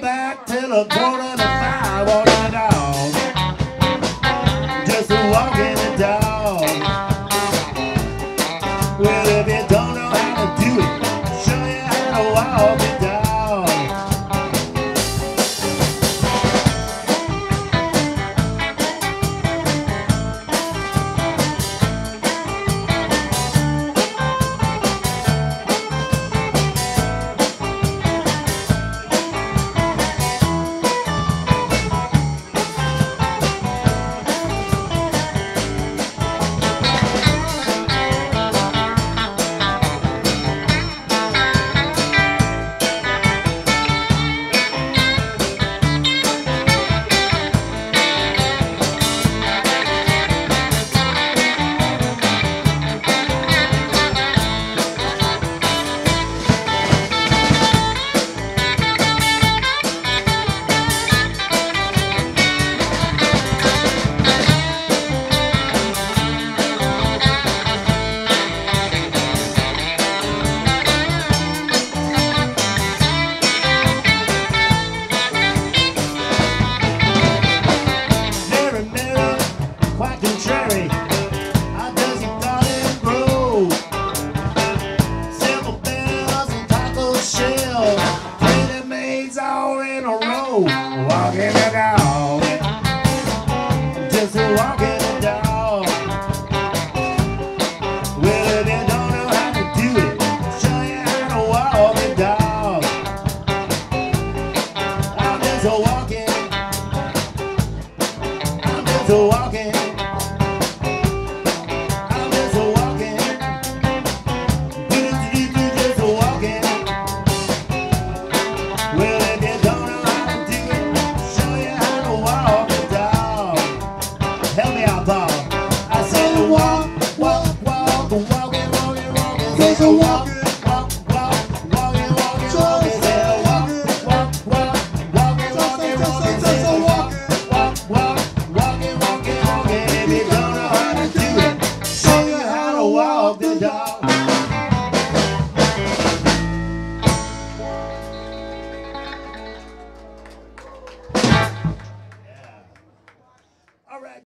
back till a quarter to five. walking the dog. Just walking the dog. Well, if you don't know how to do it, show you how to walk the dog. I'm just walking. I'm just walking. walk